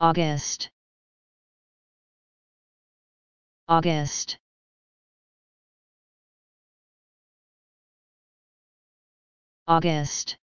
August. August. August.